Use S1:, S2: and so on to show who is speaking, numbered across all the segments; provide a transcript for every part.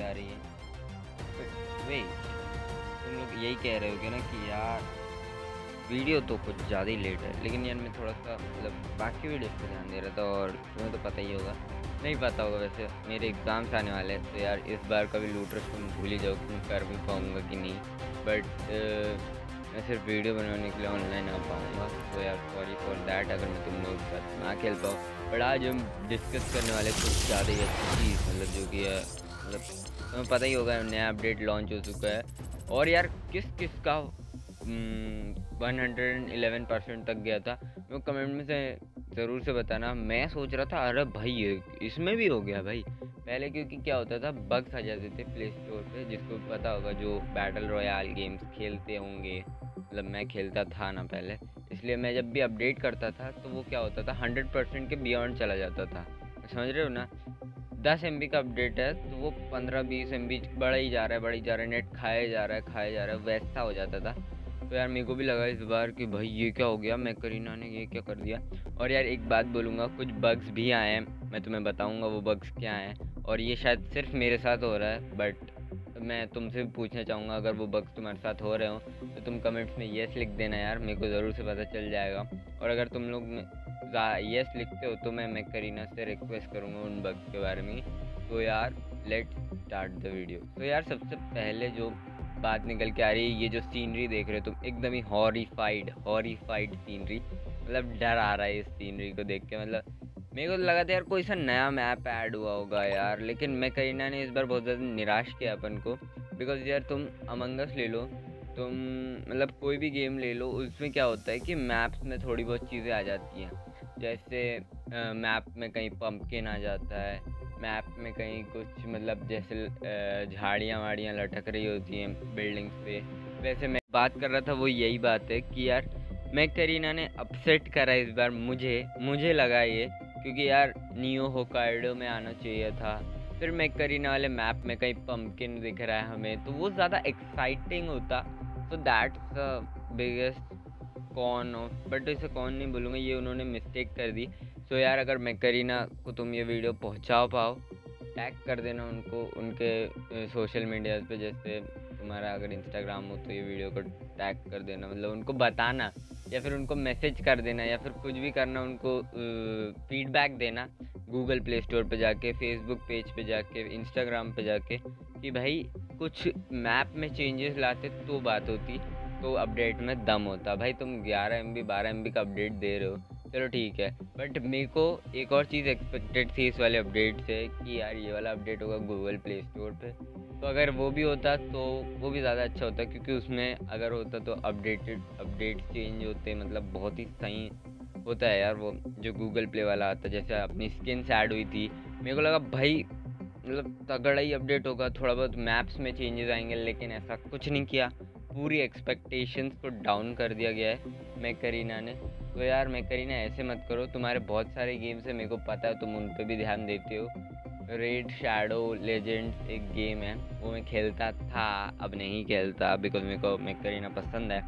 S1: आ रही हैं। वे तुम लोग यही कह रहे होगे ना कि यार वीडियो तो कुछ ज़्यादा ही लेट है, लेकिन यार मैं थोड़ा सा मतलब बाकी वीडियो पर ध्यान दे रहा था और तुम्हें तो पता ही होगा। नहीं पता होगा वैसे, मेरे एग्ज़ाम्स आने वाले हैं तो यार इस बार का भी लूटरस तुम भूल ही जाओ कि मैं कर भी पाऊँगा कि नहीं। बट मैं सिर्फ़ वीडियो बनाने के लिए ऑनलाइन आ पाऊँगा तो यार सॉरी फॉर दैट अगर मैं तुम लोग ना खेल पाऊँ। बट आज हम डिस्कस करने वाले कुछ ज़्यादा ही अच्छी चीज़ मतलब जो कि है मतलब तुम्हें पता ही होगा, नया अपडेट लॉन्च हो चुका है। और यार, किस किस का वन हंड्रेड एलेवन परसेंट तक गया था? वो कमेंट में से ज़रूर से बताना। मैं सोच रहा था, अरे भाई इसमें भी हो गया भाई। पहले क्योंकि क्या होता था बग्स आ जाते थे प्ले स्टोर पे, जिसको पता होगा जो बैटल रॉयल गेम्स खेलते होंगे। मतलब मैं खेलता था ना पहले। इसलिए मैं जब भी अपडेट करता था तो वो क्या होता था हंड्रेड परसेंट के बियॉन्ड चला जाता था। समझ रहे हो ना? दस एम का अपडेट है तो वो पंद्रह बीस एम बी बढ़ा ही जा रहा है, बढ़ा ही जा रहा है नेट खाया जा रहा है खाया जा रहा है, वैसा हो जाता था। तो यार मेरे को भी लगा इस बार कि भाई ये क्या हो गया मैं करीना ने ये क्या कर दिया। और यार एक बात बोलूँगा, कुछ बग्स भी आए हैं, मैं तुम्हें बताऊँगा वो बग्स क्या हैं। और ये शायद सिर्फ़ मेरे साथ हो रहा है बट मैं तुमसे भी पूछना चाहूँगा, अगर वो बग्स तुम्हारे साथ हो रहे हो तो तुम कमेंट्स में येस लिख देना यार, मेरे को ज़रूर से पता चल जाएगा। और अगर तुम लोग येस लिखते हो तो मैं मैं करीना से रिक्वेस्ट करूँगा उन बग्स के बारे में। तो यार लेट स्टार्ट द वीडियो तो यार, सबसे पहले जो बात निकल के आ रही है, ये जो सीनरी देख रहे हो तुम, एकदम ही हॉरीफाइड हॉरीफाइड सीनरी मतलब डर आ रहा है इस सीनरी को देख के मतलब मेरे को तो लगा था यार कोई सा नया मैप ऐड हुआ होगा यार, लेकिन मैं करीना ने इस बार बहुत ज़्यादा निराश किया अपन को। बिकॉज़ यार तुम अमंगस ले लो, तुम मतलब कोई भी गेम ले लो, उसमें क्या होता है कि मैप्स में थोड़ी बहुत चीज़ें आ जाती हैं। जैसे मैप में कहीं पम्पकिन आ जाता है, मैप में कहीं कुछ मतलब जैसे झाड़ियाँ वाड़ियाँ लटक रही होती हैं बिल्डिंग्स पे। वैसे मैं बात कर रहा था, वो यही बात है कि यार मैं करीना ने अपसेट करा इस बार मुझे मुझे लगा ये, क्योंकि यार नियो होकाइडो में आना चाहिए था। फिर मैं करीना वाले मैप में कहीं पम्पकिन दिख रहा है हमें तो वो ज़्यादा एक्साइटिंग होता। तो दैट्स द बिगेस्ट कौन हो? बट इसे कौन नहीं बोलूँगा ये उन्होंने मिस्टेक कर दी। सो so यार, अगर मैं करीना को तुम ये वीडियो पहुँचा पाओ टैग कर देना उनको, उनके सोशल मीडिया पे, जैसे तुम्हारा अगर इंस्टाग्राम हो तो ये वीडियो को टैग कर देना। मतलब उनको बताना, या फिर उनको मैसेज कर देना, या फिर कुछ भी करना, उनको फीडबैक देना गूगल प्ले स्टोर पे जाके फेसबुक पेज पे जाके इंस्टाग्राम पे जाके कि भाई, कुछ मैप में चेंजेस लाते तो बात होती। तो अपडेट में दम होता। भाई तुम 11 एम बी बारह एम बी का अपडेट दे रहे हो। चलो ठीक है। बट मेरे को एक और चीज़ एक्सपेक्टेड थी इस वाले अपडेट से कि यार ये वाला अपडेट होगा गूगल प्ले स्टोर पे। तो अगर वो भी होता तो वो भी ज़्यादा अच्छा होता क्योंकि उसमें अगर होता तो अपडेटेड अपडेट चेंज होते। मतलब बहुत ही सही होता है यार वो जो गूगल प्ले वाला आता जैसे अपनी स्किन से ऐड हुई थी। मेरे को लगा भाई मतलब तगड़ा ही अपडेट होगा। थोड़ा बहुत मैप्स में चेंजेस आएँगे लेकिन ऐसा कुछ नहीं किया। पूरी एक्सपेक्टेशंस को डाउन कर दिया गया है मैं करीना ने। तो यार मैं करीना ऐसे मत करो, तुम्हारे बहुत सारे गेम्स है, मेरे को पता है, तुम उन पर भी ध्यान देते हो। रेड शैडो लेजेंड एक गेम है, वो मैं खेलता था, अब नहीं खेलता बिकॉज़ मेरे को मैं करीना पसंद है।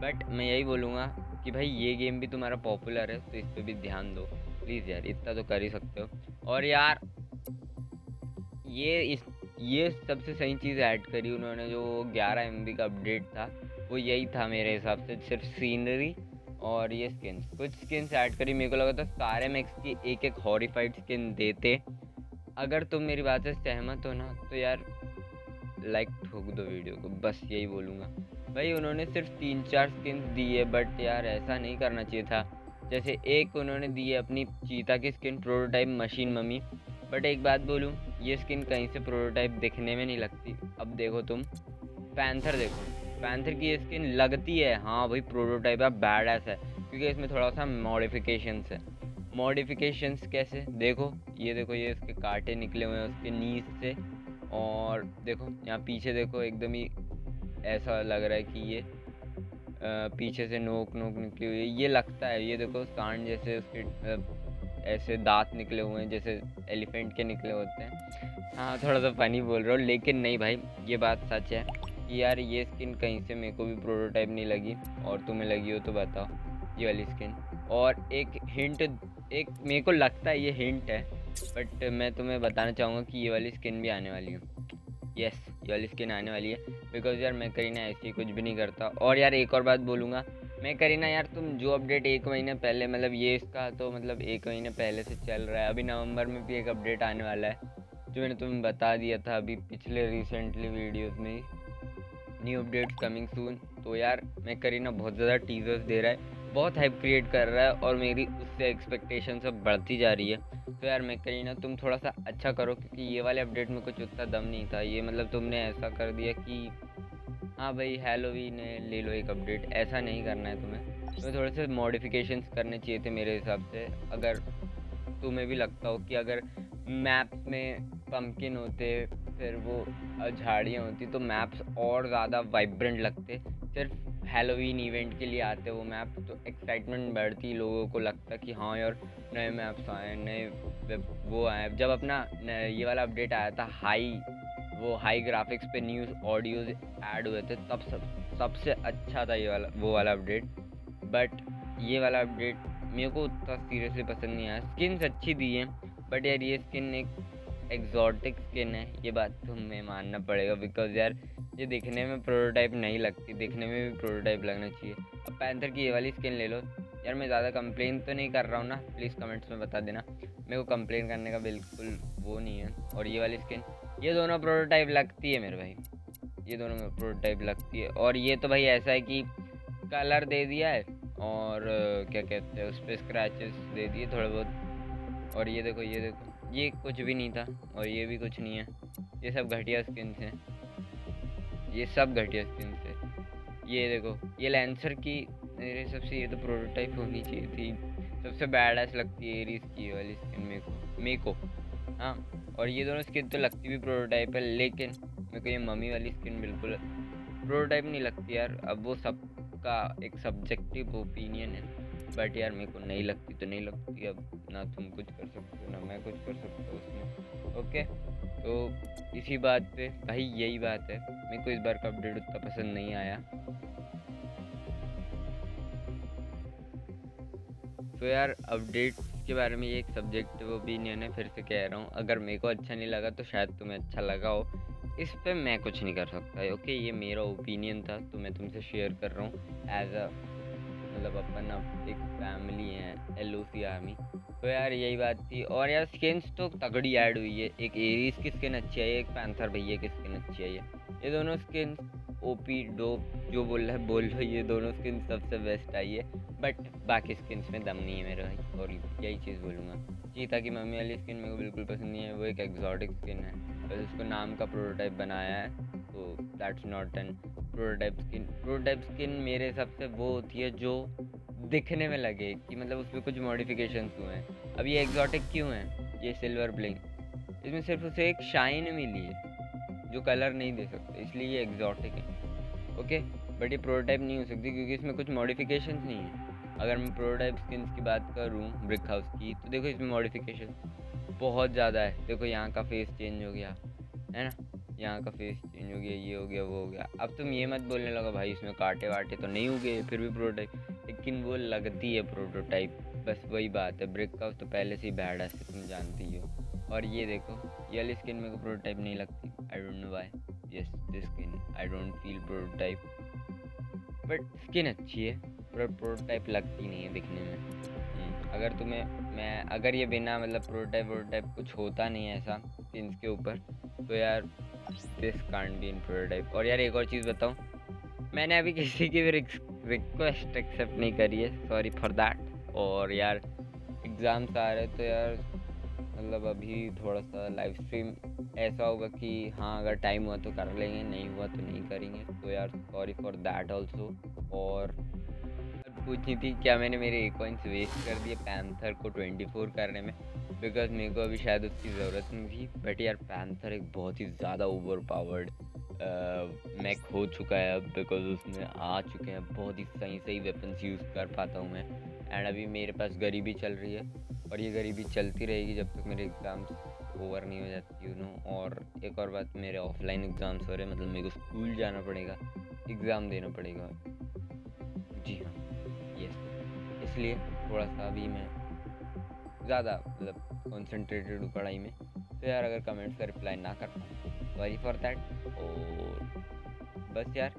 S1: बट मैं यही बोलूँगा कि भाई, ये गेम भी तुम्हारा पॉपुलर है तो इस पर भी ध्यान दो। प्लीज़ यार, इतना तो कर ही सकते हो। और यार, ये इस ये सबसे सही चीज़ ऐड करी उन्होंने जो 11 एम का अपडेट था, वो यही था मेरे हिसाब से, सिर्फ़ सीनरी और ये स्किन कुछ स्किन्स ऐड करी, मेरे को लगा था सारे मैक्स की एक एक हॉरीफाइड स्किन देते। अगर तुम मेरी बात से सहमत हो ना तो यार लाइक ठोक दो वीडियो को, बस यही बोलूँगा। भाई, उन्होंने सिर्फ़ तीन चार स्किन दी है बट यार, ऐसा नहीं करना चाहिए था। जैसे एक उन्होंने दी है अपनी चीता की skin prototype machine mummy but एक बात बोलूँ, ये स्किन कहीं से प्रोटोटाइप दिखने में नहीं लगती। अब देखो तुम पैंथर देखो। पैंथर की ये स्किन लगती है। हाँ भाई प्रोटोटाइप है बैड एस है, क्योंकि इसमें थोड़ा सा मॉडिफिकेशंस है। मॉडिफिकेशंस कैसे? देखो, ये देखो, ये इसके कांटे निकले हुए हैं उसके नीच से। और देखो, यहाँ पीछे देखो, एकदम ही ऐसा लग रहा है कि ये पीछे से नोक नोक निकली हुई है। ये लगता है, ये देखो, सांड जैसे उसके ऐसे दांत निकले हुए हैं, जैसे एलिफेंट के निकले होते हैं। हाँ थोड़ा सा फनी बोल रहा हूँ, लेकिन नहीं भाई, ये बात सच है कि यार ये स्किन कहीं से मेरे को भी प्रोटोटाइप नहीं लगी, और तुम्हें लगी हो तो बताओ, ये वाली स्किन और एक हिंट एक मेरे को लगता है ये हिंट है बट मैं तुम्हें बताना चाहूँगा कि ये वाली स्किन भी आने वाली है। यस ये वाली स्किन आने वाली है बिकॉज़ यार मैं करीना ऐसी कुछ भी नहीं करता। और यार एक और बात बोलूँगा मैं करीना यार, तुम जो अपडेट एक महीने पहले मतलब ये इसका तो मतलब एक महीने पहले से चल रहा है। अभी नवंबर में भी एक अपडेट आने वाला है, जो मैंने तुम्हें बता दिया था अभी पिछले रिसेंटली वीडियोस में न्यू अपडेट्स कमिंग सून तो यार, मैं करीना बहुत ज़्यादा टीजर्स दे रहा है, बहुत हाइप क्रिएट कर रहा है और मेरी उससे एक्सपेक्टेशन सब बढ़ती जा रही है। तो यार, मैं करीना तुम थोड़ा सा अच्छा करो, क्योंकि ये वाले अपडेट में कुछ उतना दम नहीं था। ये मतलब तुमने ऐसा कर दिया कि हाँ भाई हेलोवी ने ले लो एक अपडेट ऐसा नहीं करना है तुम्हें। तुम्हें थोड़े से मॉडिफिकेशंस करने चाहिए थे मेरे हिसाब से। अगर तुम्हें भी लगता हो कि अगर मैप में पम्पकिन होते, फिर वो झाड़ियाँ होती तो मैप्स और ज़्यादा वाइब्रेंट लगते। सिर्फ़ हेलोवीन इवेंट के लिए आते वो मैप तो एक्साइटमेंट बढ़ती, लोगों को लगता कि हाँ यार, नए मैप्स आए, नए वो आए। जब अपना ये वाला अपडेट आया था हाई वो हाई ग्राफिक्स पे न्यूज़ ऑडियोज ऐड हुए थे, तब सब, सबसे अच्छा था ये वाला, वो वाला अपडेट बट ये वाला अपडेट मेरे को उतना सीरियसली पसंद नहीं आया। स्किन्स अच्छी दी है बट यार ये स्किन एक एग्जॉटिक स्किन है। ये बात तुम्हें मानना पड़ेगा बिकॉज़ यार ये दिखने में प्रोटोटाइप नहीं लगती, दिखने में भी प्रोटोटाइप लगना चाहिए। अब पैंथर की ये वाली स्किन ले लो। यार मैं ज़्यादा कंप्लेन तो नहीं कर रहा हूँ ना प्लीज़ कमेंट्स में बता देना। मेरे को कंप्लेन करने का बिल्कुल वो नहीं है। और ये वाली स्किन ये दोनों प्रोटोटाइप लगती है मेरे भाई। ये दोनों प्रोटोटाइप लगती है। और ये तो भाई ऐसा है कि कलर दे दिया है और क्या कहते हैं उस पर स्क्रैचेस दे दिए थोड़े बहुत। और ये देखो ये देखो, ये कुछ भी नहीं था और ये भी कुछ नहीं है। ये सब घटिया स्किन हैं। ये सब घटिया स्किन है। ये देखो, ये लेंसर की, मेरे हिसाब से ये तो प्रोटोटाइप होनी चाहिए थी। सबसे बैड लगती है एरीज की वाली स्किन मेरे को मेरे को। हाँ और ये दोनों स्किन तो लगती भी प्रोटोटाइप है, लेकिन मेरे को ये मम्मी वाली स्किन बिल्कुल प्रोटोटाइप नहीं लगती यार। अब वो सबका एक सब्जेक्टिव ओपिनियन है बट यार मेरे को नहीं लगती तो नहीं लगती। अब ना तुम कुछ कर सकते हो, ना मैं कुछ कर सकता हूँ उसमें। ओके तो इसी बात पे, भाई यही बात है। मेरे को इस बार का अपडेट उतना पसंद नहीं आया। तो यार अपडेट के बारे में एक सब्जेक्टिव ओपिनियन है फिर से कह रहा हूँ। अगर मेरे को अच्छा नहीं लगा तो शायद तुम्हें अच्छा लगा हो। इस पर मैं कुछ नहीं कर सकता ओके ये मेरा ओपिनियन था तो मैं तुमसे शेयर कर रहा हूँ। एज अ मतलब अपन अब एक फैमिली है एल ओ सी आर्मी तो यार यही बात थी। और यार स्किन्स तो तगड़ी ऐड हुई है। एक एरीज की स्किन अच्छी आई है, एक पैंथर भैया की स्किन अच्छी आई है। ये दोनों स्किन ओपी डोप जो बोल रहा है, बोल रहा है, ये दोनों स्किन सबसे बेस्ट आई है। बट बाकी स्किन्स में दम नहीं है मेरा भाई और यही चीज़ बोलूँगा। चीता की मम्मी वाली स्किन मेरे को बिल्कुल पसंद नहीं है, वो एक एग्जॉटिक स्किन है। बस उसको नाम का प्रोटोटाइप बनाया है तो that's not an prototype skin prototype skin मेरे हिसाब से वो होती है जो दिखने में लगे, कि मतलब उसमें कुछ मॉडिफिकेशन हुए हैं। अब ये एग्जॉटिक क्यों है? ये सिल्वर ब्लिंग इसमें सिर्फ़ उसे एक शाइन मिली है। जो कलर नहीं दे सकते, इसलिए ये एग्जॉटिक है। ओके बट ये प्रोटोटाइप नहीं हो सकती क्योंकि इसमें कुछ मॉडिफिकेशन नहीं है। अगर मैं प्रोटोटाइप स्किन की बात करूँ ब्रिक हाउस की तो देखो इसमें मॉडिफिकेशन बहुत ज़्यादा है। देखो यहाँ का फेस चेंज हो गया, है ना? यहाँ का फेस चेंज हो गया, ये हो गया, वो हो गया। अब तुम ये मत बोलने लगा, भाई इसमें कांटे वाटे तो नहीं गए फिर भी प्रोटोटाइप लेकिन वो लगती है प्रोटोटाइप बस वही बात है ब्रिक का तो पहले से ही बैड है, तुम जानती हो। और ये देखो ये वाली स्किन मेरे को प्रोटोटाइप नहीं लगती। I don't know why yes this skin I don't feel prototype but skin अच्छी है पर प्रोटोटाइप लगती नहीं है दिखने में। हम्म, अगर तुम्हें मैं अगर ये बिना मतलब प्रोटोटाइप प्रोटोटाइप कुछ होता नहीं है ऐसा स्किन के ऊपर तो यार this can't be in prototype और यार एक और चीज़ बताऊँ मैंने अभी किसी की भी रिक्वेस्ट एक्सेप्ट नहीं करी है सॉरी फॉर दैट और यार एग्ज़ाम्स आ रहे तो यार मतलब अभी थोड़ा सा लाइव स्ट्रीम ऐसा होगा कि हाँ अगर टाइम हुआ तो कर लेंगे, नहीं हुआ तो नहीं करेंगे। तो यार सॉरी फॉर दैट ऑल्सो और पूछनी थी, क्या मैंने मेरे एक कॉइंस वेस्ट कर दिए पैंथर को ट्वेंटी फोर करने में? बिकॉज़ मेरे को अभी शायद उसकी ज़रूरत नहीं थी। बट यार पैंथर एक बहुत ही ज़्यादा ओवर पावर्ड मैक हो चुका है अब बिकॉज़ उसमें आ चुके हैं। बहुत ही सही सही वेपन्स यूज़ कर पाता हूँ मैं। एंड अभी मेरे पास गरीबी चल रही है। और ये गरीबी चलती रहेगी जब तक मेरे एग्ज़ाम्स ओवर नहीं हो जाती यू नो और एक और बात, मेरे ऑफलाइन एग्ज़ाम्स हो रहे हैं मतलब मेरे को स्कूल जाना पड़ेगा एग्ज़ाम देना पड़ेगा। जी हाँ यस इसलिए थोड़ा सा अभी मैं ज़्यादा मतलब कॉन्सेंट्रेटेड हूँ पढ़ाई में। तो यार, अगर कमेंट्स का रिप्लाई ना कर पाऊँ सॉरी फॉर दैट और बस यार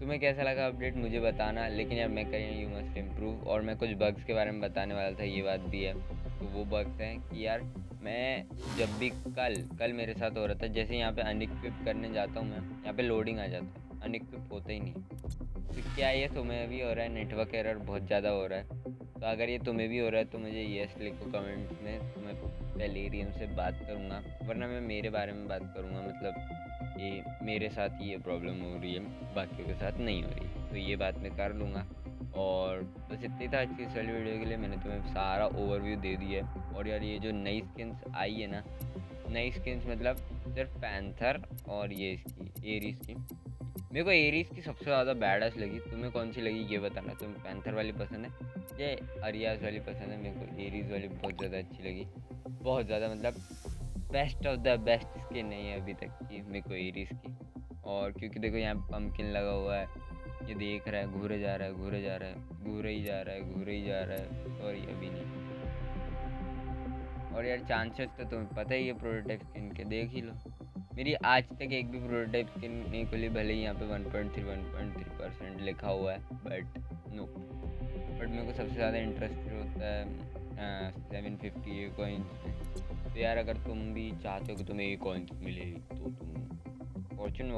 S1: तुम्हें कैसा लगा अपडेट मुझे बताना, लेकिन यार मैं करें यू मस्ट इम्प्रूव और मैं कुछ बग्स के बारे में बताने वाला था, ये बात भी है। तो वो बग्स हैं कि यार, मैं जब भी कल कल मेरे साथ हो रहा था, जैसे यहाँ पे अनइक्विप करने जाता हूँ मैं, यहाँ पे लोडिंग आ जाता है। अनइक्विप होता ही नहीं। तो क्या ये तुम्हें भी हो रहा है? नेटवर्क एरर बहुत ज़्यादा हो रहा है। तो अगर ये तुम्हें भी हो रहा है तो मुझे येस लिखो कमेंट में। तो मैं पेलेरियम से बात करूँगा, वरना मैं मेरे बारे में बात करूँगा मतलब ये मेरे साथ ये प्रॉब्लम हो रही है, बाकियों के साथ नहीं हो रही। तो ये बात मैं कर लूँगा। और बस इतनी था आज की इस वाली वीडियो के लिए, मैंने तुम्हें सारा ओवरव्यू दे दिया है। और यार ये जो नई स्किन्स आई है ना, नई स्किन्स मतलब सिर्फ़ पैंथर और ये इसकी एरीज की। मेरे को एरीज की सबसे ज़्यादा बैडस लगी। तुम्हें कौन सी लगी, ये बताना। तुम्हें पैंथर वाली पसंद है? ये अरियाज वाली पसंद है, मेरे को एरीज वाली बहुत ज़्यादा अच्छी लगी। बहुत ज़्यादा मतलब best of the best skin नहीं है अभी तक की, मेरे को एरीज की और क्योंकि देखो यहाँ पम्पकिन लगा हुआ है, ये देख रहा है, घूरे जा रहा है, घूरे जा रहा है, घूरे ही जा रहा है, घूरे ही जा रहा है सॉरी अभी नहीं। और यार चांसेस तो तुम्हें पता ही है प्रोटोटाइप स्किन के, देख ही लो। मेरी आज तक एक भी प्रोटोटाइप स्किन नहीं खुली, भले ही यहाँ पे 1.3 1.3 परसेंट लिखा हुआ है बट नो बट मेरे को सबसे ज़्यादा इंटरेस्ट होता है सेवन फिफ्टी कॉइन्स में तो यार अगर तुम भी चाहते हो कि तुम्हें ए कॉइन्स मिले तो तुम फॉर्चून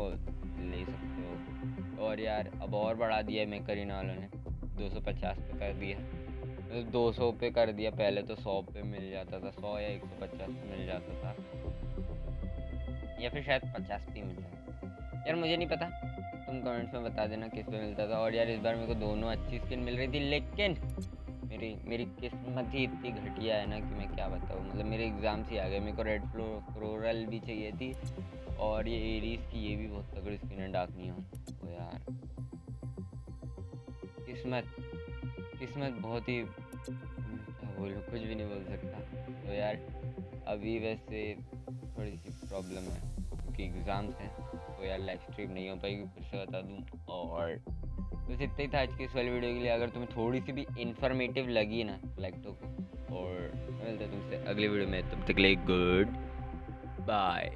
S1: ले सकते हो। और यार, अब और बढ़ा दिया मैं करीना वालों ने। 250 पे कर दिया। तो दो सौ पे कर दिया। पहले तो सौ पे मिल जाता था, सौ या एक सौ पचास पे मिल जाता था। या फिर शायद पचास पे मिल जाता यार मुझे नहीं पता। तुम कमेंट्स में बता देना किस पे मिलता था। और यार इस बार मेरे को दोनों अच्छी स्किन मिल रही थी, लेकिन मेरी मेरी किस्मत ही इतनी घटिया है ना कि मैं क्या बताऊँ। मतलब मेरे एग्ज़ाम से आ गए। मेरे को रेड फ्लो फ्लोरल भी चाहिए थी और ये एरीज की ये भी बहुत तगड़ी स्किन है डार्क नहीं हो। तो यार। किस्मत किस्मत बहुत ही बोलो, कुछ भी नहीं बोल सकता। तो यार, अभी वैसे थोड़ी सी प्रॉब्लम है, क्योंकि एग्ज़ाम्स हैं। तो यार लाइव स्ट्रीम नहीं हो पाएगी, फिर से बता दूँ। और बस इतना ही था आज की इस वाली वीडियो के लिए। अगर तुम्हें थोड़ी सी भी इन्फॉर्मेटिव लगी ना लाइक तो और मिलता है तुमसे अगली वीडियो में। तब तक लिए गुड बाय